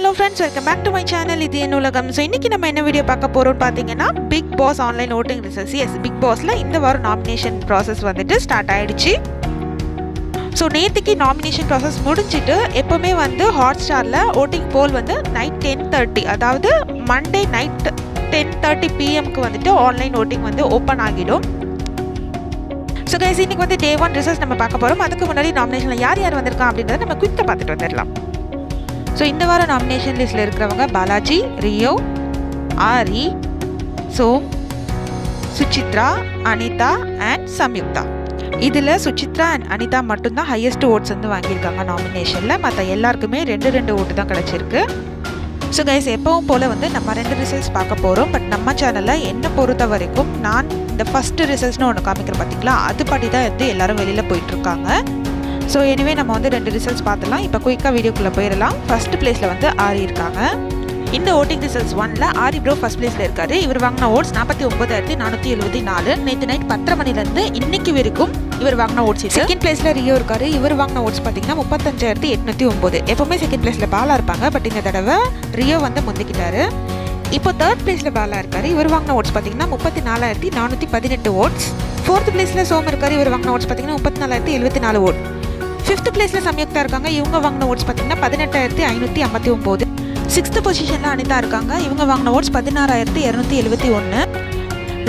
Hello friends welcome back to my channel இது என் உலகம். ஸோ இன்றைக்கி நம்ம என்ன வீடியோ பார்க்க போகிறோம்னு பார்த்தீங்கன்னா Bigg Boss online voting results S Bigg பாஸில் இந்த வாரம் நாமினேஷன் ப்ராசஸ் வந்துட்டு ஸ்டார்ட் ஆயிடுச்சு. ஸோ நேற்றுக்கு நாமினேஷன் ப்ராசஸ் முடிஞ்சிட்டு எப்போவுமே வந்து ஹாட் ஸ்டாரில் ஓட்டிங் போல் வந்து நைட் டென் தேர்ட்டி அதாவது மண்டே நைட் டென் தேர்ட்டி பிஎம்க்கு வந்துட்டு ஆன்லைன் ஓட்டிங் வந்து ஓப்பன் ஆகிடும். ஸோ கைஸ் இன்றைக்கி வந்து டே ஒன் ரிசல்ட்ஸ் நம்ம பார்க்க போகிறோம் அதுக்கு முன்னாடி நாமினேஷனில் யார் யார் வந்திருக்கான் அப்படின்றத நம்ம குயிக்காக பார்த்துட்டு வந்துடலாம். ஸோ இந்த வாரம் நாமினேஷன் லிஸ்ட்டில் இருக்கிறவங்க பாலாஜி ரியோ ஆரி சோம் சுச்சித்ரா அனிதா அண்ட் சம்யுக்தா. இதில் சுச்சித்ரா அண்ட் அனிதா மட்டும்தான் ஹையஸ்ட் ஓட்ஸ் வந்து வாங்கியிருக்காங்க நாமினேஷனில் மற்ற எல்லாருக்குமே ரெண்டு ரெண்டு ஓட்டு தான் கிடச்சிருக்கு. ஸோ கைஸ் எப்பவும் போல் வந்து நம்ம ரெண்டு ரிசல்ட்ஸ் பார்க்க போகிறோம் பட் நம்ம சேனலில் என்னை பொறுத்த வரைக்கும் நான் இந்த ஃபஸ்ட்டு ரிசல்ட்ஸ்னு ஒன்று காமிக்கிறேன் பார்த்தீங்களா அதுபடி தான் வந்து எல்லோரும் வெளியில் போயிட்டுருக்காங்க ஸோ எனிவே நம்ம வந்து ரெண்டு ரிசல்ட்ஸ் பார்த்துலாம் இப்போ குயிக்காக வீடியோக்குள்ளே போயிடலாம். ஃபர்ஸ்ட் பிளேஸில் வந்து ஆரி இருக்காங்க. இந்த ஓட்டிங் ரிசல்ட்ஸ் ஒன்ல ஆரி ப்ரோ ஃபர்ஸ்ட் பிளேஸ்ல இருக்காரு. இவர் வாங்கின ஓட்ஸ் நாற்பத்தி ஒன்பதாயிரத்தி நானூற்றி எழுபத்தி நாலு. நேற்று நைட் பத்தரை மணிலேருந்து இன்னைக்கு வரைக்கும் இவர் வாங்கின ஓட்ஸ் செகண்ட் பிளேஸ்ல ரியோ இருக்காரு. இவர் வாங்கின ஓட்ஸ் பார்த்தீங்கன்னா முப்பத்தஞ்சாயிரத்தி எட்நூற்றி ஒம்பது எப்போவுமே செகண்ட் பிளேஸ்ல பாலா இருப்பாங்க. பட் இந்த தடவை ரியோ வந்து முந்திக்கிட்டாரு. இப்போ தேர்ட் பிளேஸில் பாலா இருக்காரு. இவர் வாங்கின ஓட்ஸ் பார்த்தீங்கன்னா முப்பத்தி நாலாயிரத்தி நானூற்றி பதினெட்டு ஓட்ஸ் ஃபோர்த் பிளேஸில் சோம் இருக்காரு. இவர் வாங்கின ஓட்ஸ் பார்த்தீங்கன்னா முப்பத்தி நாலாயிரத்தி எழுபத்தி நாலு ஓட் ஃபிஃப்த் பிளேஸில் சம்யுக்தா இருக்காங்க. இவங்க வாங்கின ஓட்ஸ் பார்த்தீங்கன்னா பதினெட்டாயிரத்தி ஐநூற்றி ஐம்பத்தி ஒம்பது. சிக்ஸ்த் பொசிஷனில் அனிதா இருக்காங்க. இவங்க வாங்கின ஓட்ஸ் பதினாறாயிரத்தி இரநூத்தி எழுபத்தி ஒன்று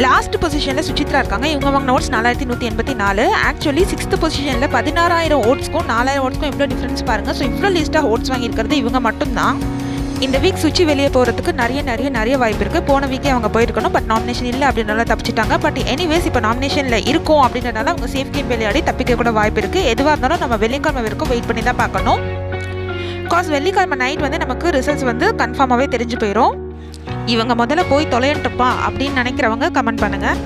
லாஸ்ட் பொசிஷனில் சுச்சித்ரா இருக்காங்க. இவங்க வாங்கின ஓட்ஸ் நாலாயிரத்தி நூற்றி எண்பத்தி நாலு. ஆக்சுவலி சிக்ஸ்த் பொசிஷனில் பதினாறாயிரம் ஓட்ஸ்க்கும் நாலாயிரம் ஓட்ஸ்க்கும் எவ்வளோ டிஃப்ரென்ஸ் பாருங்கள் ஸோ இவ்வளோ லிஸ்ட்டாக ஓட்ஸ் வாங்கியிருக்கிறது இவங்க மட்டும்தான். இந்த வீக் சுவிட்ச் வெளியே போகிறதுக்கு நிறைய நிறைய நிறைய வாய்ப்பு இருக்குது போன வீக்கே அவங்க போயிருக்கணும் பட் நாமினேஷன் இல்லை அப்படின்றனால தப்பிச்சிட்டாங்க. பட் எனிவேஸ் இப்போ நாமினேஷனில் இருக்கும் அப்படின்றனால அவங்க சேஃப் கேம் விளையாடி தப்பிக்க கூட வாய்ப்பு இருக்குது எதுவாக இருந்தாலும் நம்ம வெள்ளிக்கிழமை வரைக்கும் வெயிட் பண்ணி தான் பார்க்கணும். பிகாஸ் வெள்ளிக்கிழமை நைட் வந்து நமக்கு ரிசல்ட்ஸ் வந்து கன்ஃபார்மாகவே தெரிஞ்சு போயிடும் இவங்க முதல்ல போய் தொலையட்டுப்பா அப்படின்னு நினைக்கிறவங்க கமெண்ட் பண்ணுங்கள்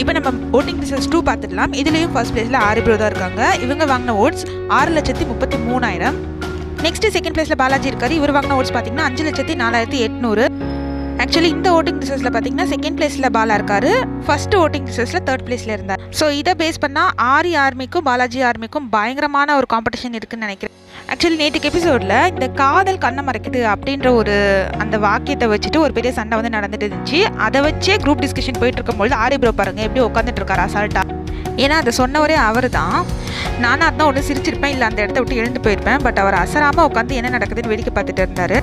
இப்போ நம்ம ஓட்டிங் ரிசல்ட்ஸ் டூ பார்த்துடலாம். இதுலேயும் ஃபர்ஸ்ட் பிளேஸில் ஆறு பேர் தான் இருக்காங்க. இவங்க வாங்கின ஓட்ஸ் ஆறு லட்சத்தி முப்பத்தி மூணாயிரம். நெக்ஸ்ட் செகண்ட் பிளேஸில் பாலாஜி இருக்காரு. இவர் வாங்கின ஓட்ஸ் பார்த்தீங்கன்னா அஞ்சு லட்சத்தி நாலாயிரத்தி எட்நூறு. ஆக்சுவலி இந்த ஓட்டிங் ரிசல்ட்ஸில் பார்த்தீங்கன்னா செகண்ட் பிளேஸில் பாலா இருக்காரு. ஃபர்ஸ்ட் ஓட்டிங் ரிசல்ட்ஸில் தேர்ட் பிளேஸில் இருந்தார். ஸோ இதை பேஸ் பண்ணால் ஆரி ஆர்மிக்கும் பாலாஜி ஆர்மிக்கும் பயங்கரமான ஒரு காம்படிஷன் இருக்குன்னு நினைக்கிறேன். ஆக்சுவலி நேற்றுக்கு எபிசோடில் இந்த காதல் கண்ணை மறைக்குது அப்படின்ற ஒரு அந்த வாக்கியத்தை வச்சுட்டு ஒரு பெரிய சண்டை வந்து நடந்துட்டு இருந்துச்சு. அதை வச்சே குரூப் டிஸ்கஷன் போயிட்டு இருக்கும்போது ஆரி ப்ரோ பாருங்க எப்படி உட்காந்துட்டு இருக்காரு அசால்ட்டா ஏன்னா அதை சொன்னவரே அவர் தான் நானும் அதான் ஒன்று சிரிச்சிருப்பேன். இல்லை அந்த இடத்த விட்டு எழுந்து போயிருப்பேன். பட் அவர் அசராமல் உட்காந்து என்ன நடக்குதுன்னு வேடிக்கை பார்த்துட்டு இருந்தார்.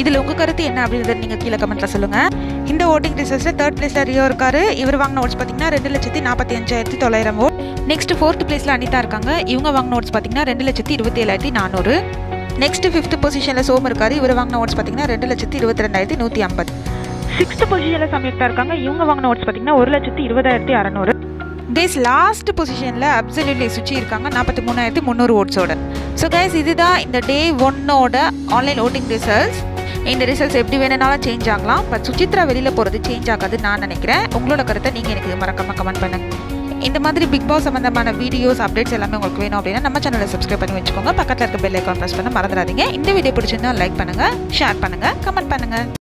இதில் உங்கள் கருத்து என்ன அப்படின்றத நீங்கள் கீழே கமெண்ட்டில் சொல்லுங்கள் இந்த ஓட்டிங் ரிசர்ச்சில் தேர்ட் பிளேஸில் ரியோ இருக்காரு. இவர் வாங்கின ஓட்ஸ் பார்த்தீங்கன்னா ரெண்டு லட்சத்தி நாற்பத்தி அஞ்சாயிரத்தி தொள்ளாயிரம் ஓட் நெக்ஸ்ட் ஃபோர்த் பிளேஸில் அனிதா இருக்காங்க. இவங்க வாங்கின ஓட்ஸ் பார்த்தீங்கன்னா ரெண்டு லட்சத்தி இருபத்தி ஏழாயிரத்தி நானூறு. நெக்ஸ்ட் ஃபிஃப்த் பொசிஷனில் சோம் இருக்காரு. இவர் வாங்கின ஓட்ஸ் பார்த்தீங்கன்னா ரெண்டு லட்சத்தி இருபத்தி ரெண்டாயிரத்தி நூற்றி ஐம்பது. சிக்ஸ்த் பொசிஷனில் சம்யுக்தா இருக்காங்க. இவங்க வாங்கின ஓட்ஸ் பார்த்தீங்கன்னா ஒரு லட்சத்தி இருபதாயிரத்தி அறநூறு. கைஸ் லாஸ்ட் பொசிஷனில் அப்சல்யூட்லி சுச்சி இருக்காங்க. நாற்பத்தி மூணாயிரத்தி முந்நூறு ஓட்ஸோட ஸோ கைஸ் இதுதான் இந்த டே ஒன்னோட ஆன்லைன் ஓட்டிங் ரிசல்ட்ஸ் இந்த ரிசல்ட்ஸ் எப்படி வேணுனாலும் சேஞ்ச் ஆகலாம். பட் சுச்சித்ரா வெளியில் போகிறது சேஞ்ச் ஆகாதுன்னு நான் நினைக்கிறேன். உங்களோட கருத்தை நீங்கள் எனக்கு மறக்காமல் கமெண்ட் பண்ணுங்கள் இந்த மாதிரி பிக் பாஸ் சம்மந்தமான வீடியோஸ் அப்டேட்ஸ் எல்லாமே உங்களுக்கு வேணும் அப்படின்னா நம்ம சேனலை சப்ஸ்கிரைப் பண்ணி வச்சுக்கோங்க. பக்கத்தில் இருக்க பெல் ஐக்கான் ப்ரெஸ் பண்ண மறந்துடாதீங்க. இந்த வீடியோ பிடிச்சிருந்தா லைக் பண்ணுங்கள் ஷேர் பண்ணுங்கள் கமெண்ட் பண்ணுங்கள்